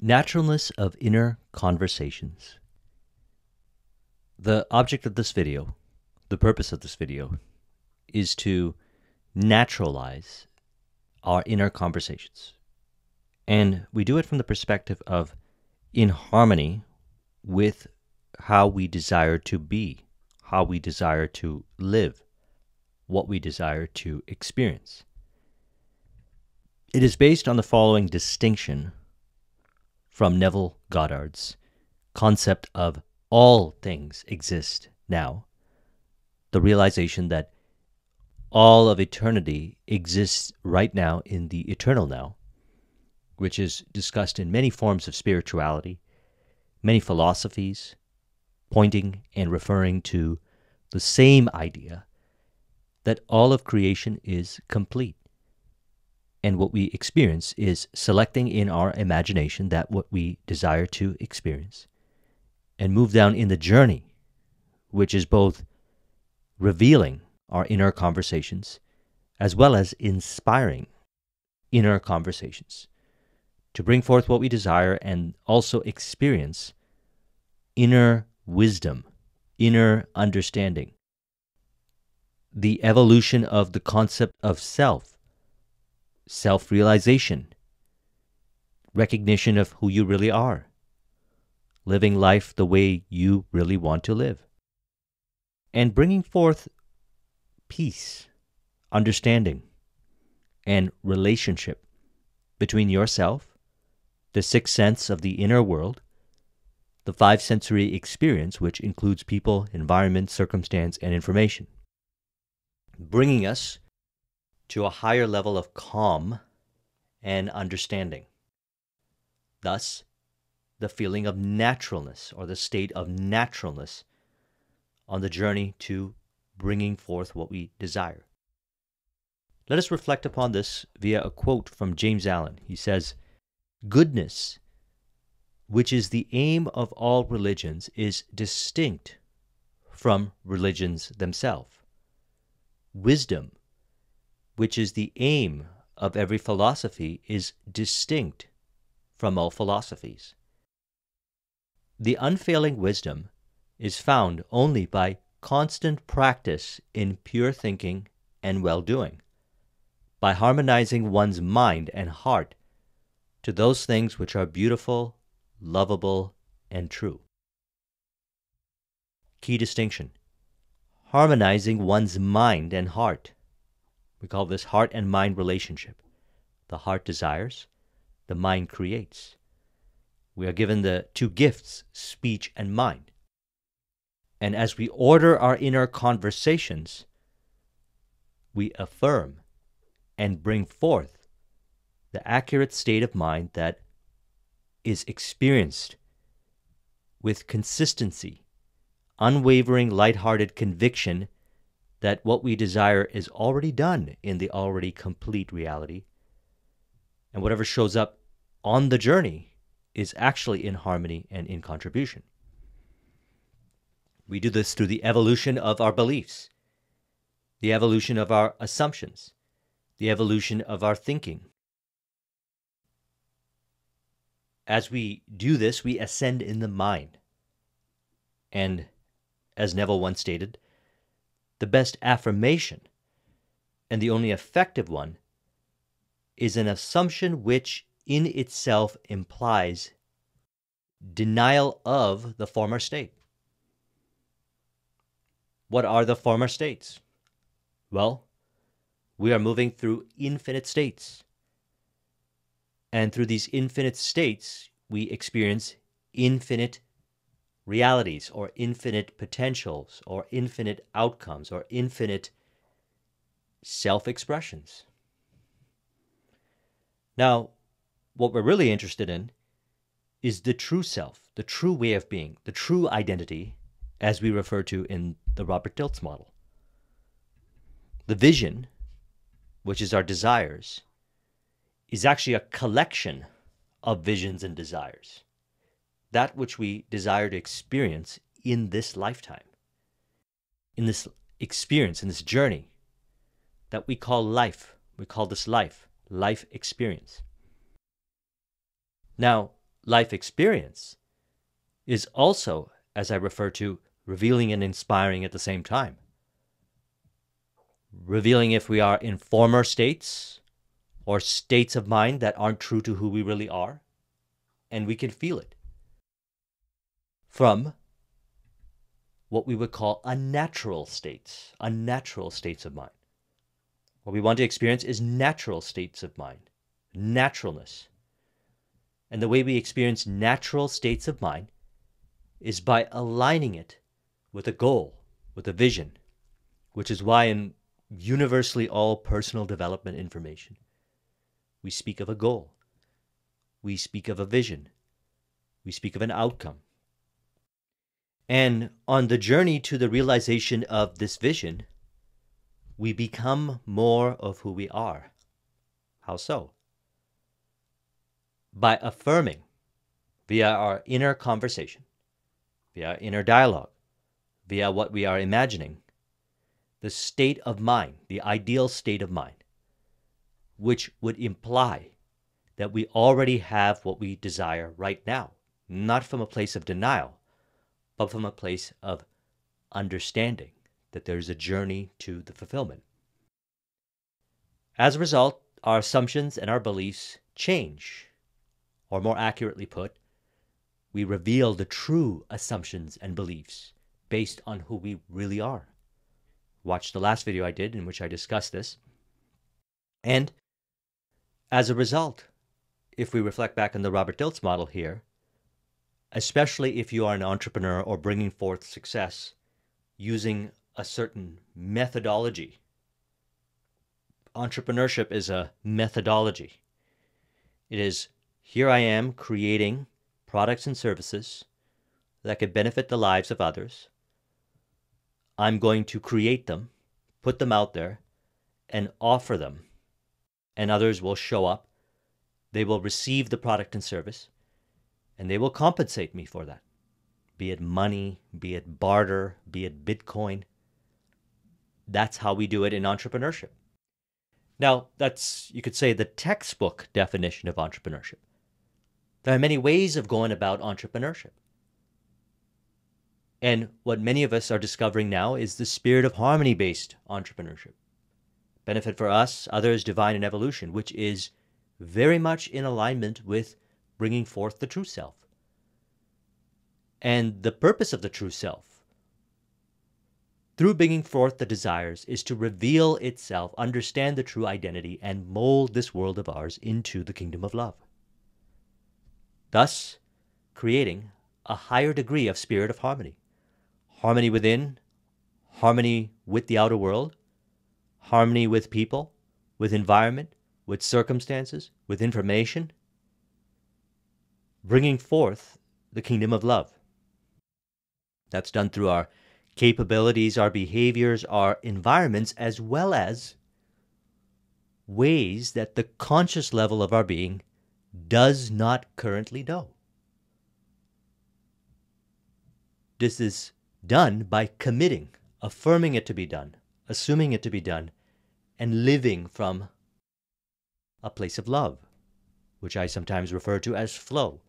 Naturalness of Inner Conversations. The object of this video, the purpose of this video, is to naturalize our inner conversations. And we do it from the perspective of in harmony with how we desire to be, how we desire to live, what we desire to experience. It is based on the following distinction from Neville Goddard's concept of all things exist now. The realization that all of eternity exists right now in the eternal now, which is discussed in many forms of spirituality, many philosophies, pointing and referring to the same idea that all of creation is complete and what we experience is selecting in our imagination that what we desire to experience and move down in the journey, which is both revealing our inner conversations as well as inspiring inner conversations to bring forth what we desire and also experience inner wisdom, inner understanding, the evolution of the concept of self self realization, recognition of who you really are, living life the way you really want to live, and bringing forth peace, understanding, and relationship between yourself, the sixth sense of the inner world, the five sensory experience, which includes people, environment, circumstance, and information, bringing us to a higher level of calm and understanding. Thus, the feeling of naturalness or the state of naturalness on the journey to bringing forth what we desire. Let us reflect upon this via a quote from James Allen. He says, Goodness, which is the aim of all religions, is distinct from religions themselves. Wisdom, which is the aim of every philosophy, is distinct from all philosophies. The unfailing wisdom is found only by constant practice in pure thinking and well doing, by harmonizing one's mind and heart to those things which are beautiful, lovable, and true. Key distinction harmonizing one's mind and heart we call this heart and mind relationship. The heart desires, the mind creates. We are given the two gifts, speech and mind. And as we order our inner conversations, we affirm and bring forth the accurate state of mind that is experienced with consistency, unwavering, light-hearted conviction that what we desire is already done in the already complete reality. And whatever shows up on the journey is actually in harmony and in contribution. We do this through the evolution of our beliefs, the evolution of our assumptions, the evolution of our thinking. As we do this, we ascend in the mind. And as Neville once stated, the best affirmation, and the only effective one, is an assumption which in itself implies denial of the former state. What are the former states? Well, we are moving through infinite states. And through these infinite states, we experience infinite realities or infinite potentials or infinite outcomes or infinite self expressions. Now, what we're really interested in is the true self, the true way of being, the true identity, as we refer to in the Robert Dilts model. The vision, which is our desires, is actually a collection of visions and desires that which we desire to experience in this lifetime, in this experience, in this journey that we call life. We call this life, life experience. Now, life experience is also, as I refer to, revealing and inspiring at the same time. Revealing if we are in former states or states of mind that aren't true to who we really are, and we can feel it from what we would call unnatural states, unnatural states of mind. What we want to experience is natural states of mind, naturalness. And the way we experience natural states of mind is by aligning it with a goal, with a vision, which is why in universally all personal development information, we speak of a goal, we speak of a vision, we speak of an outcome. And on the journey to the realization of this vision, we become more of who we are. How so? By affirming via our inner conversation, via inner dialogue, via what we are imagining, the state of mind, the ideal state of mind, which would imply that we already have what we desire right now, not from a place of denial, but from a place of understanding that there's a journey to the fulfillment. As a result, our assumptions and our beliefs change, or more accurately put, we reveal the true assumptions and beliefs based on who we really are. Watch the last video I did in which I discussed this. And as a result, if we reflect back on the Robert Dilts model here, especially if you are an entrepreneur or bringing forth success using a certain methodology. Entrepreneurship is a methodology. It is here I am creating products and services that could benefit the lives of others. I'm going to create them, put them out there, and offer them. And others will show up. They will receive the product and service, and they will compensate me for that. Be it money, be it barter, be it Bitcoin. That's how we do it in entrepreneurship. Now, that's, you could say, the textbook definition of entrepreneurship. There are many ways of going about entrepreneurship. And what many of us are discovering now is the spirit of harmony based entrepreneurship. Benefit for us, others, divine and evolution, which is very much in alignment with bringing forth the true self. And the purpose of the true self, through bringing forth the desires, is to reveal itself, understand the true identity, and mold this world of ours into the kingdom of love. Thus, creating a higher degree of spirit of harmony. Harmony within, harmony with the outer world, harmony with people, with environment, with circumstances, with information, bringing forth the kingdom of love. That's done through our capabilities, our behaviors, our environments, as well as ways that the conscious level of our being does not currently know. This is done by committing, affirming it to be done, assuming it to be done, and living from a place of love, which I sometimes refer to as flow,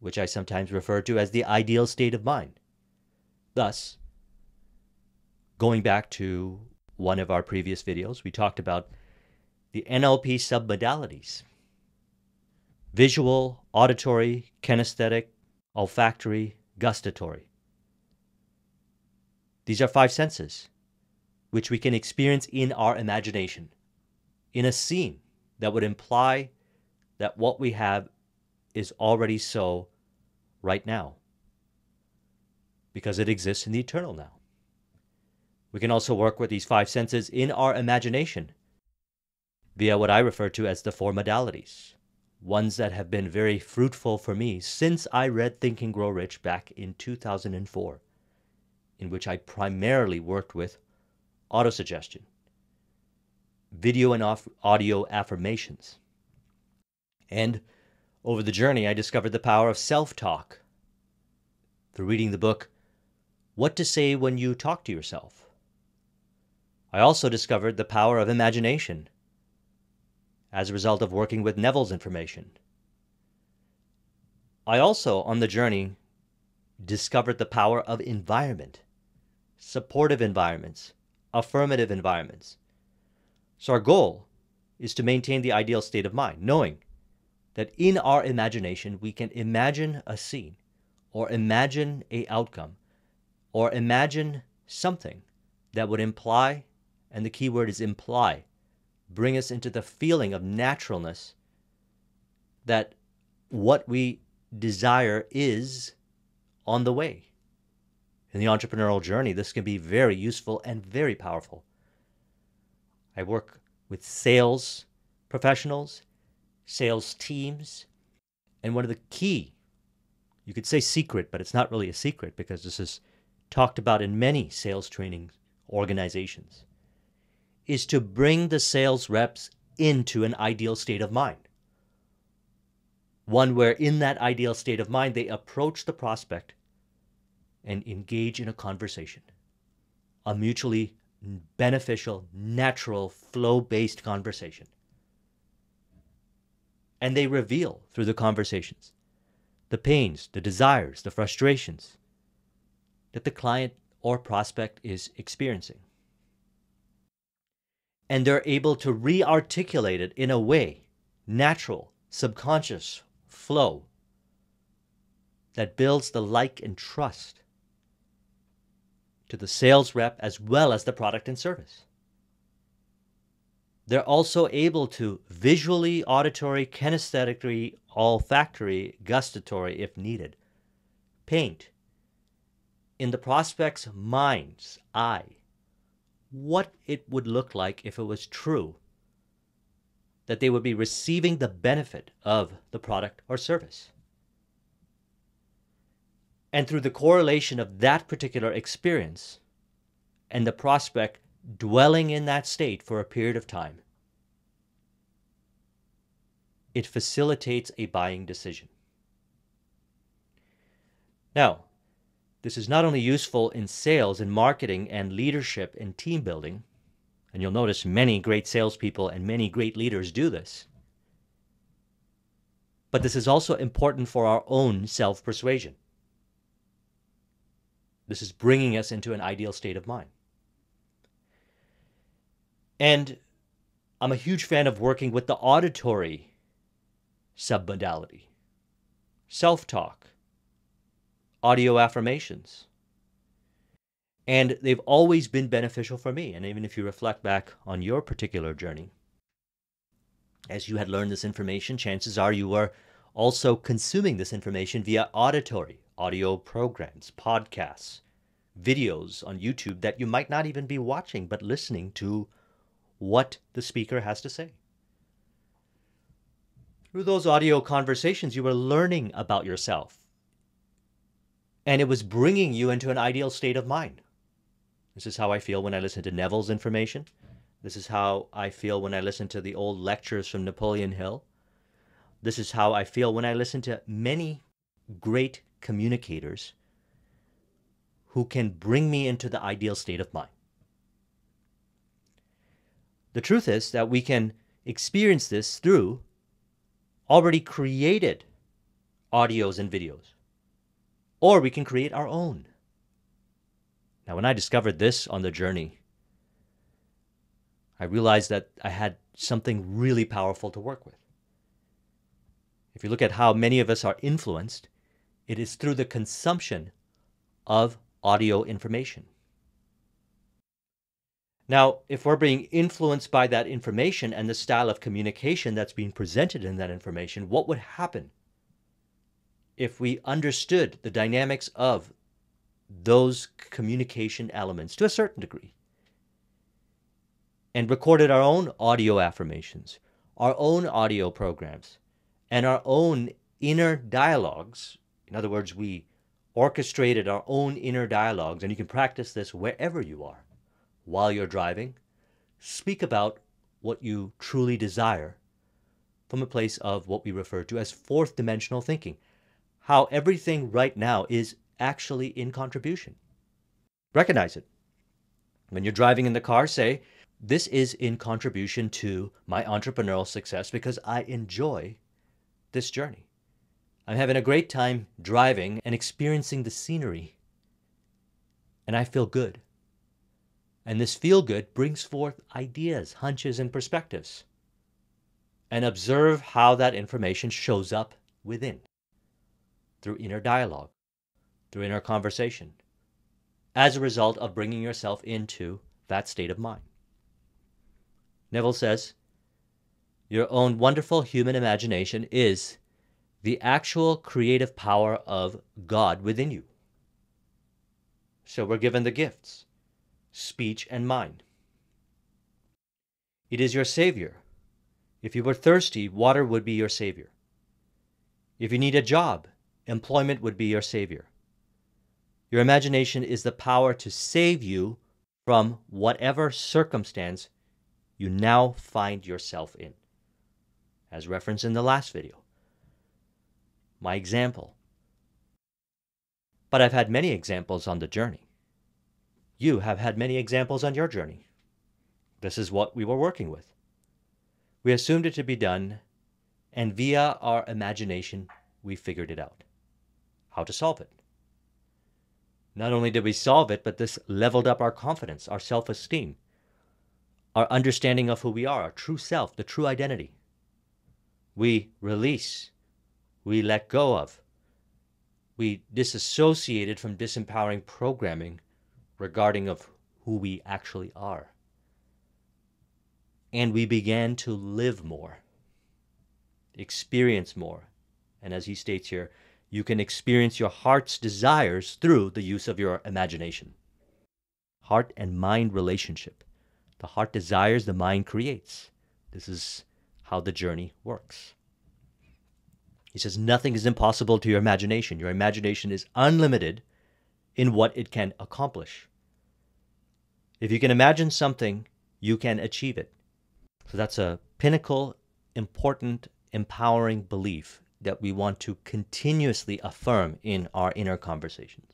which I sometimes refer to as the ideal state of mind. Thus, going back to one of our previous videos, we talked about the NLP submodalities visual, auditory, kinesthetic, olfactory, gustatory. These are five senses, which we can experience in our imagination, in a scene that would imply that what we have is already so right now, because it exists in the eternal now. We can also work with these five senses in our imagination via what I refer to as the four modalities, ones that have been very fruitful for me since I read Think and Grow Rich back in 2004, in which I primarily worked with autosuggestion, video and audio affirmations, and over the journey, I discovered the power of self talk through reading the book What to Say When You Talk to Yourself. I also discovered the power of imagination as a result of working with Neville's information. I also, on the journey, discovered the power of environment, supportive environments, affirmative environments. So, our goal is to maintain the ideal state of mind, knowing that in our imagination we can imagine a scene or imagine a outcome or imagine something that would imply and the key word is imply bring us into the feeling of naturalness that what we desire is on the way. In the entrepreneurial journey, this can be very useful and very powerful. I work with sales professionals, sales teams, and one of the key, you could say secret, but it's not really a secret because this is talked about in many sales training organizations, is to bring the sales reps into an ideal state of mind. One where, in that ideal state of mind, they approach the prospect and engage in a conversation, a mutually beneficial, natural, flow based conversation. And they reveal through the conversations the pains, the desires, the frustrations that the client or prospect is experiencing. And they're able to re articulate it in a way, natural, subconscious flow, that builds the like and trust to the sales rep as well as the product and service. They're also able to visually, auditory, kinesthetically, olfactory, gustatory, if needed, paint in the prospect's mind's eye what it would look like if it was true that they would be receiving the benefit of the product or service. And through the correlation of that particular experience and the prospect dwelling in that state for a period of time, it facilitates a buying decision. Now, this is not only useful in sales and marketing and leadership and team building, and you'll notice many great salespeople and many great leaders do this, but this is also important for our own self persuasion. This is bringing us into an ideal state of mind. And I'm a huge fan of working with the auditory submodality, self talk, audio affirmations. And they've always been beneficial for me. And even if you reflect back on your particular journey, as you had learned this information, chances are you were also consuming this information via auditory audio programs, podcasts, videos on YouTube that you might not even be watching, but listening to what the speaker has to say. Through those audio conversations, you were learning about yourself. And it was bringing you into an ideal state of mind. This is how I feel when I listen to Neville's information. This is how I feel when I listen to the old lectures from Napoleon Hill. This is how I feel when I listen to many great communicators who can bring me into the ideal state of mind. The truth is that we can experience this through already created audios and videos, or we can create our own. Now, when I discovered this on the journey, I realized that I had something really powerful to work with. If you look at how many of us are influenced, it is through the consumption of audio information. Now, if we're being influenced by that information and the style of communication that's being presented in that information, what would happen if we understood the dynamics of those communication elements to a certain degree and recorded our own audio affirmations, our own audio programs, and our own inner dialogues. In other words, we orchestrated our own inner dialogues, and you can practice this wherever you are. While you're driving, speak about what you truly desire from a place of what we refer to as fourth dimensional thinking. How everything right now is actually in contribution. Recognize it. When you're driving in the car, say, This is in contribution to my entrepreneurial success because I enjoy this journey. I'm having a great time driving and experiencing the scenery. And I feel good. And this feel good brings forth ideas, hunches, and perspectives. And observe how that information shows up within through inner dialogue, through inner conversation, as a result of bringing yourself into that state of mind. Neville says, Your own wonderful human imagination is the actual creative power of God within you. So we're given the gifts speech and mind. It is your Savior. If you were thirsty, water would be your Savior. If you need a job, employment would be your Savior. Your imagination is the power to save you from whatever circumstance you now find yourself in, as referenced in the last video. My example. But I've had many examples on the journey. You have had many examples on your journey. This is what we were working with. We assumed it to be done, and via our imagination, we figured it out. How to solve it. Not only did we solve it, but this leveled up our confidence, our self esteem, our understanding of who we are, our true self, the true identity. We release, we let go of, we disassociated from disempowering programming regarding of who we actually are. And we began to live more, experience more. And as he states here, you can experience your heart's desires through the use of your imagination. Heart and mind relationship. The heart desires, the mind creates. This is how the journey works. He says, Nothing is impossible to your imagination. Your imagination is unlimited in what it can accomplish. If you can imagine something, you can achieve it. So that's a pinnacle, important, empowering belief that we want to continuously affirm in our inner conversations.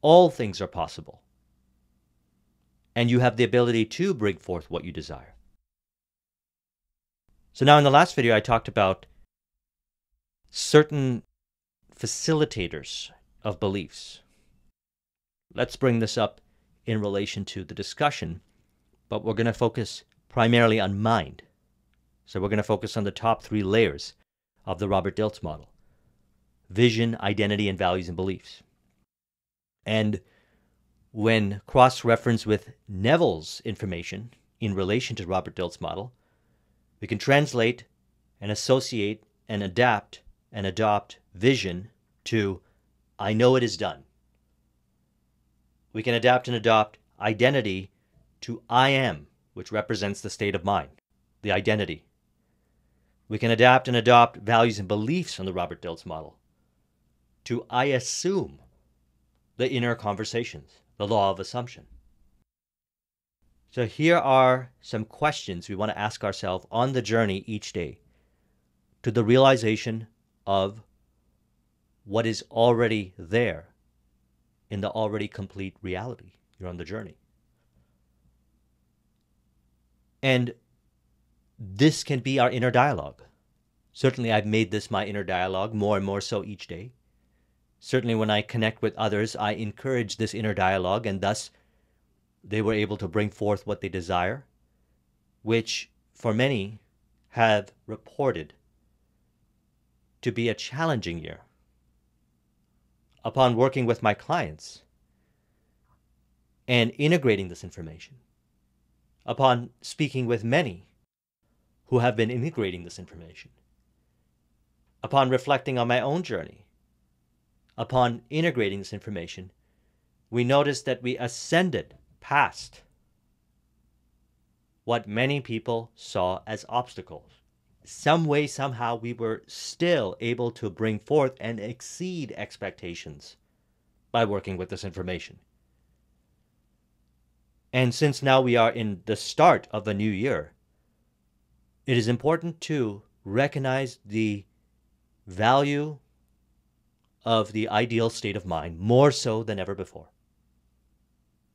All things are possible. And you have the ability to bring forth what you desire. So, now in the last video, I talked about certain facilitators of beliefs. Let's bring this up in relation to the discussion, but we're going to focus primarily on mind. So we're going to focus on the top three layers of the Robert Dilts model vision, identity, and values and beliefs. And when cross referenced with Neville's information in relation to Robert Dilts' model, we can translate and associate and adapt and adopt vision to I know it is done. We can adapt and adopt identity to I am, which represents the state of mind, the identity. We can adapt and adopt values and beliefs from the Robert Dilts model to I assume the inner conversations, the law of assumption. So here are some questions we want to ask ourselves on the journey each day to the realization of what is already there in the already complete reality. You're on the journey. And this can be our inner dialogue. Certainly, I've made this my inner dialogue more and more so each day. Certainly, when I connect with others, I encourage this inner dialogue, and thus they were able to bring forth what they desire, which for many have reported to be a challenging year. Upon working with my clients and integrating this information, upon speaking with many who have been integrating this information, upon reflecting on my own journey, upon integrating this information, we noticed that we ascended past what many people saw as obstacles. Some way, somehow, we were still able to bring forth and exceed expectations by working with this information. And since now we are in the start of a new year, it is important to recognize the value of the ideal state of mind more so than ever before.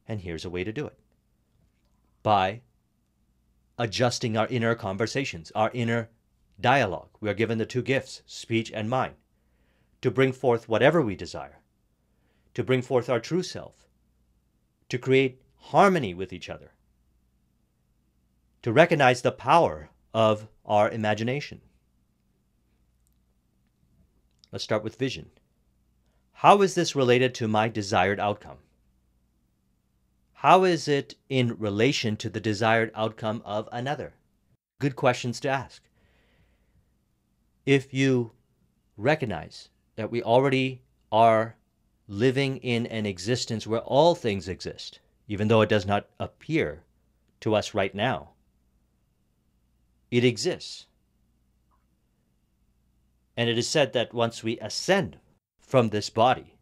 And here's a way to do it by adjusting our inner conversations, our inner dialogue. We are given the two gifts, speech and mind. to bring forth whatever we desire, to bring forth our true self, to create harmony with each other, to recognize the power of our imagination. Let's start with vision. How is this related to my desired outcome? How is it in relation to the desired outcome of another? Good questions to ask. If you recognize that we already are living in an existence where all things exist, even though it does not appear to us right now, it exists. And it is said that once we ascend from this body,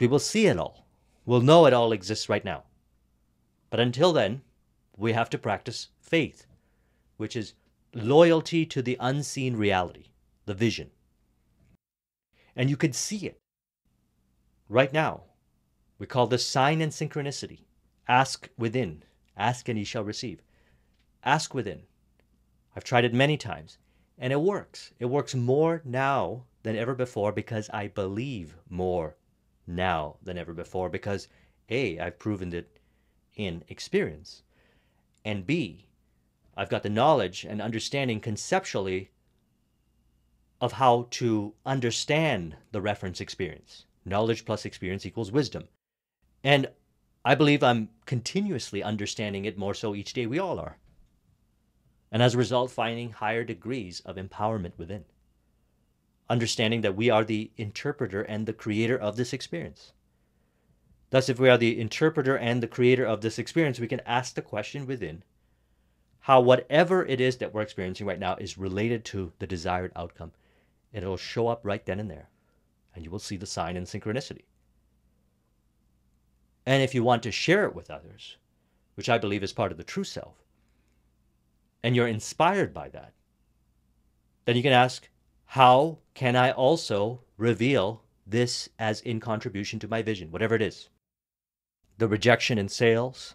we will see it all. We'll know it all exists right now. But until then, we have to practice faith, which is loyalty to the unseen reality, the vision. And you can see it right now. We call this sign and synchronicity. Ask within. Ask and ye shall receive. Ask within. I've tried it many times, and it works. It works more now than ever before because I believe more now than ever before because A, I've proven it in experience, and B, I've got the knowledge and understanding conceptually of how to understand the reference experience. Knowledge plus experience equals wisdom. And I believe I'm continuously understanding it more so each day. We all are. And as a result, finding higher degrees of empowerment within understanding that we are the interpreter and the creator of this experience. Thus, if we are the interpreter and the creator of this experience, we can ask the question within how whatever it is that we're experiencing right now is related to the desired outcome. And it'll show up right then and there. And you will see the sign and synchronicity. And if you want to share it with others, which I believe is part of the true self, and you're inspired by that, then you can ask, how can I also reveal this as in contribution to my vision, whatever it is? The rejection in sales,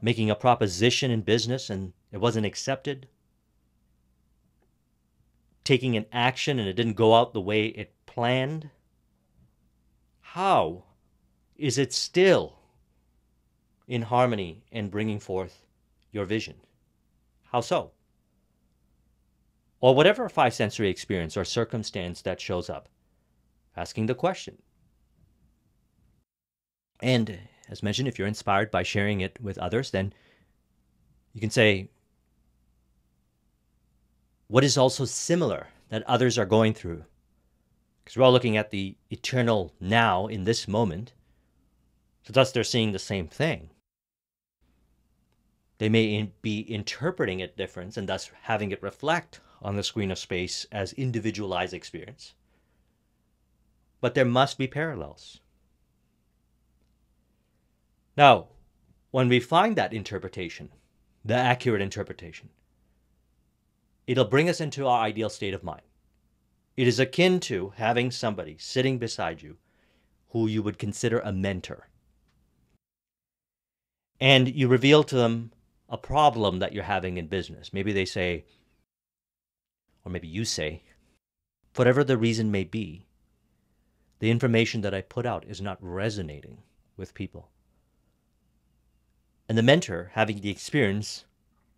making a proposition in business and it wasn't accepted, taking an action and it didn't go out the way it planned. How is it still in harmony and bringing forth your vision? How so? or whatever five sensory experience or circumstance that shows up, asking the question. And as mentioned, if you're inspired by sharing it with others, then you can say, What is also similar that others are going through? Because we're all looking at the eternal now in this moment. So, thus, they're seeing the same thing. They may be interpreting it different and thus having it reflect on the screen of space as individualized experience. But there must be parallels. Now, when we find that interpretation, the accurate interpretation, it'll bring us into our ideal state of mind. It is akin to having somebody sitting beside you who you would consider a mentor. And you reveal to them a problem that you're having in business. Maybe they say, or maybe you say, whatever the reason may be, the information that I put out is not resonating with people. And the mentor, having the experience,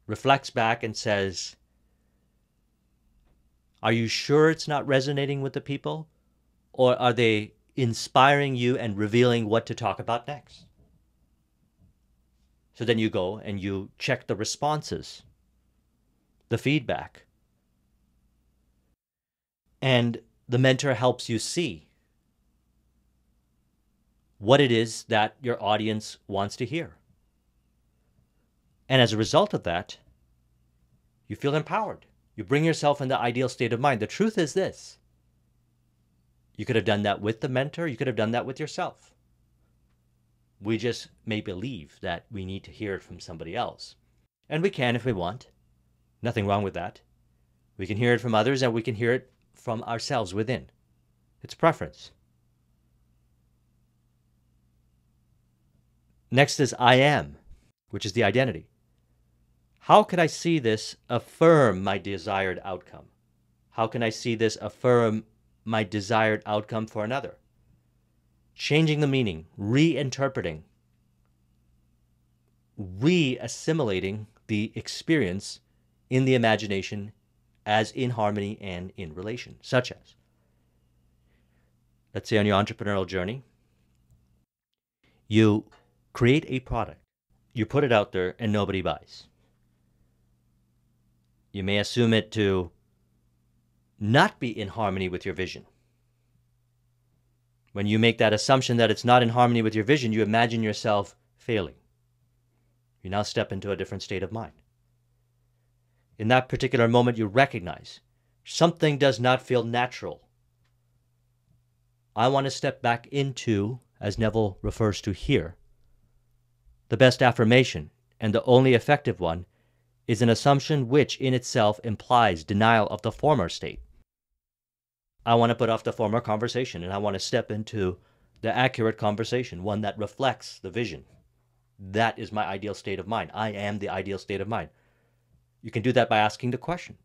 reflects back and says, Are you sure it's not resonating with the people? Or are they inspiring you and revealing what to talk about next? So then you go and you check the responses, the feedback, and the mentor helps you see what it is that your audience wants to hear. And as a result of that, you feel empowered. You bring yourself in the ideal state of mind. The truth is this you could have done that with the mentor, you could have done that with yourself. We just may believe that we need to hear it from somebody else. And we can if we want. Nothing wrong with that. We can hear it from others and we can hear it from ourselves within. It's preference. Next is I am, which is the identity. How can I see this affirm my desired outcome? How can I see this affirm my desired outcome for another. Changing the meaning, reinterpreting, re assimilating the experience in the imagination as in harmony and in relation, such as, let's say on your entrepreneurial journey, you create a product, you put it out there, and nobody buys. You may assume it to not be in harmony with your vision. When you make that assumption that it's not in harmony with your vision, you imagine yourself failing. You now step into a different state of mind. In that particular moment, you recognize something does not feel natural. I want to step back into, as Neville refers to here, the best affirmation, and the only effective one, is an assumption which in itself implies denial of the former state. I want to put off the former conversation and I want to step into the accurate conversation, one that reflects the vision. That is my ideal state of mind. I am the ideal state of mind. You can do that by asking the question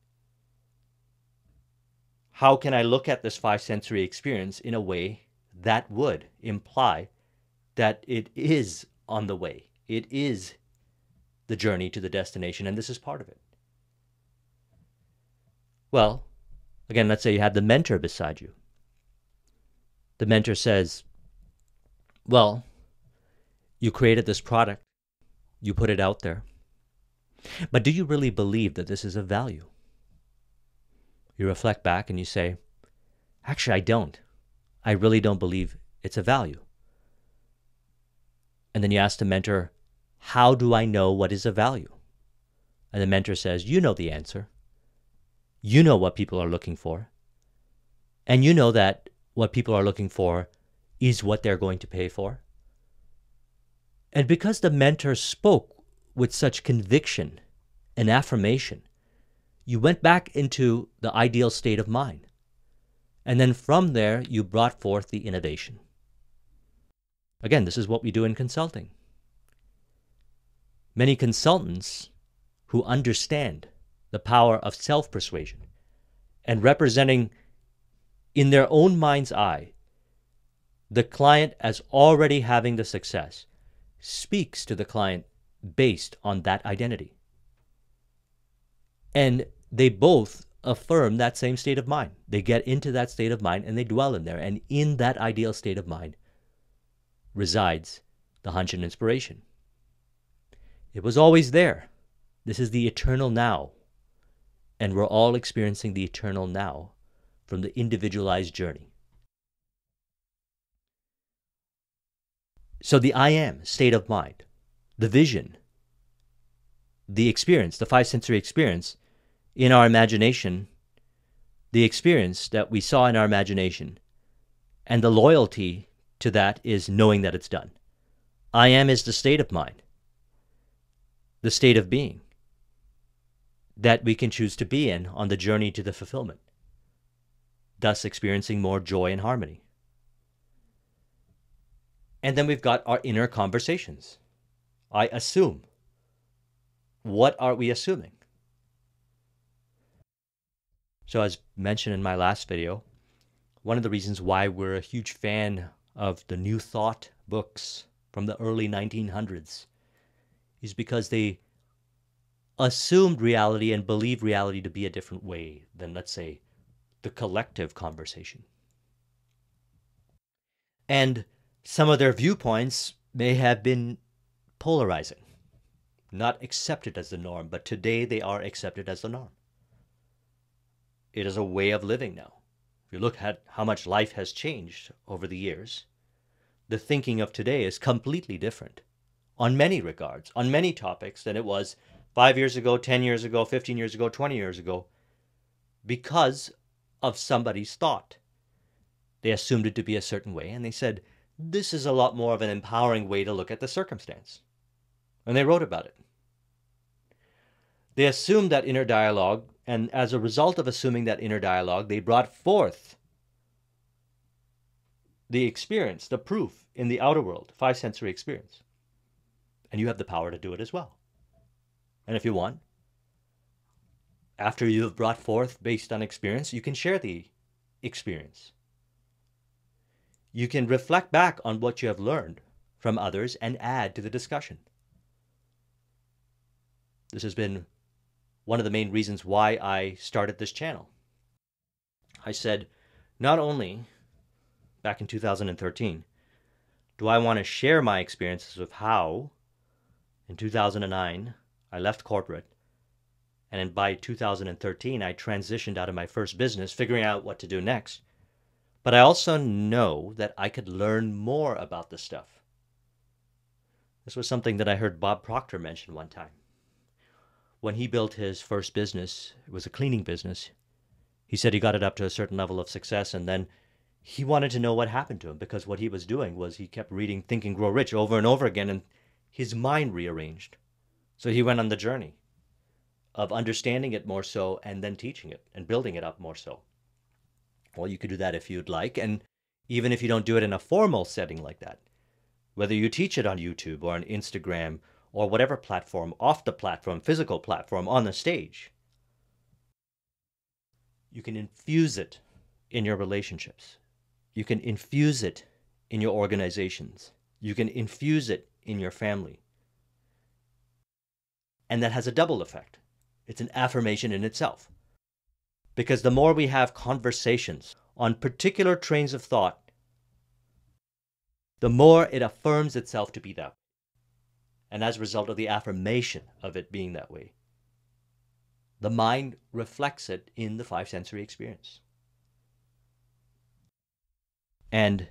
How can I look at this five sensory experience in a way that would imply that it is on the way? It is the journey to the destination, and this is part of it. Well, Again, let's say you have the mentor beside you. The mentor says, Well, you created this product, you put it out there, but do you really believe that this is of value? You reflect back and you say, Actually, I don't. I really don't believe it's a value. And then you ask the mentor, How do I know what is a value? And the mentor says, You know the answer. You know what people are looking for. And you know that what people are looking for is what they're going to pay for. And because the mentor spoke with such conviction and affirmation, you went back into the ideal state of mind. And then from there, you brought forth the innovation. Again, this is what we do in consulting. Many consultants who understand the power of self persuasion and representing in their own mind's eye the client as already having the success speaks to the client based on that identity. And they both affirm that same state of mind. They get into that state of mind and they dwell in there. And in that ideal state of mind resides the hunch and inspiration. It was always there. This is the eternal now. And we're all experiencing the eternal now from the individualized journey. So, the I am state of mind, the vision, the experience, the five sensory experience in our imagination, the experience that we saw in our imagination, and the loyalty to that is knowing that it's done. I am is the state of mind, the state of being that we can choose to be in on the journey to the fulfillment, thus experiencing more joy and harmony. And then we've got our inner conversations. I assume. What are we assuming? So, as mentioned in my last video, one of the reasons why we're a huge fan of the New Thought books from the early 1900s is because they assumed reality and believed reality to be a different way than, let's say, the collective conversation. And some of their viewpoints may have been polarizing, not accepted as the norm, but today they are accepted as the norm. It is a way of living now. If you look at how much life has changed over the years, the thinking of today is completely different on many regards, on many topics, than it was five years ago, 10 years ago, 15 years ago, 20 years ago, because of somebody's thought. They assumed it to be a certain way, and they said, this is a lot more of an empowering way to look at the circumstance. And they wrote about it. They assumed that inner dialogue, and as a result of assuming that inner dialogue, they brought forth the experience, the proof in the outer world, five sensory experience. And you have the power to do it as well. And if you want, after you have brought forth based on experience, you can share the experience. You can reflect back on what you have learned from others and add to the discussion. This has been one of the main reasons why I started this channel. I said, not only back in 2013 do I want to share my experiences of how in 2009 I left corporate and by 2013 I transitioned out of my first business figuring out what to do next. But I also know that I could learn more about this stuff. This was something that I heard Bob Proctor mention one time. When he built his first business, it was a cleaning business. He said he got it up to a certain level of success and then he wanted to know what happened to him because what he was doing was he kept reading Think and Grow Rich over and over again and his mind rearranged. So he went on the journey of understanding it more so and then teaching it and building it up more so. Well, you could do that if you'd like. And even if you don't do it in a formal setting like that, whether you teach it on YouTube or on Instagram or whatever platform, off the platform, physical platform, on the stage, you can infuse it in your relationships. You can infuse it in your organizations. You can infuse it in your family. And that has a double effect. It's an affirmation in itself. Because the more we have conversations on particular trains of thought, the more it affirms itself to be that. And as a result of the affirmation of it being that way, the mind reflects it in the five sensory experience. And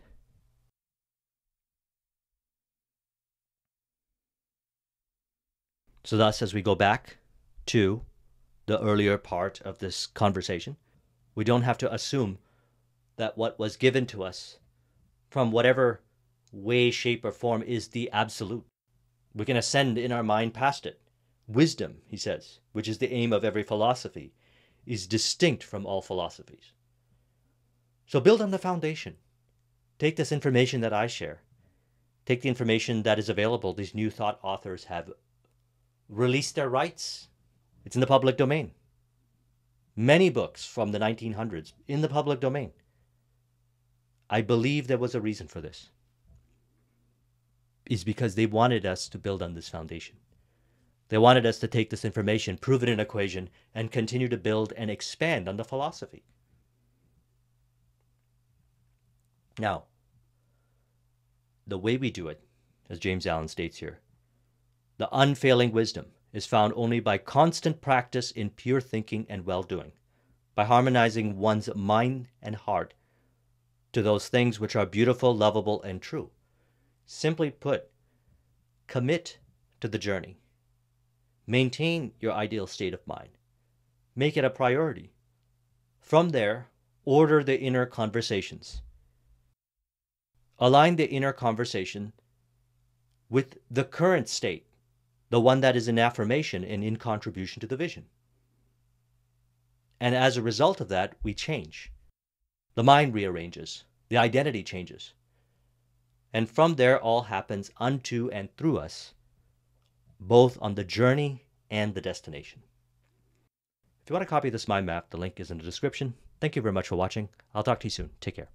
so, thus, as we go back to the earlier part of this conversation, we don't have to assume that what was given to us from whatever way, shape, or form is the absolute. We can ascend in our mind past it. Wisdom, he says, which is the aim of every philosophy, is distinct from all philosophies. So build on the foundation. Take this information that I share. Take the information that is available. These new thought authors have released their rights. It's in the public domain. Many books from the 1900s in the public domain. I believe there was a reason for this. Is because they wanted us to build on this foundation. They wanted us to take this information, prove it in equation, and continue to build and expand on the philosophy. Now, the way we do it, as James Allen states here, the unfailing wisdom is found only by constant practice in pure thinking and well doing, by harmonizing one's mind and heart to those things which are beautiful, lovable, and true. Simply put, commit to the journey. Maintain your ideal state of mind. Make it a priority. From there, order the inner conversations. Align the inner conversation with the current state, the one that is in affirmation and in contribution to the vision. And as a result of that, we change. The mind rearranges, the identity changes. And from there, all happens unto and through us, both on the journey and the destination. If you want a copy this mind map, the link is in the description. Thank you very much for watching. I'll talk to you soon. Take care.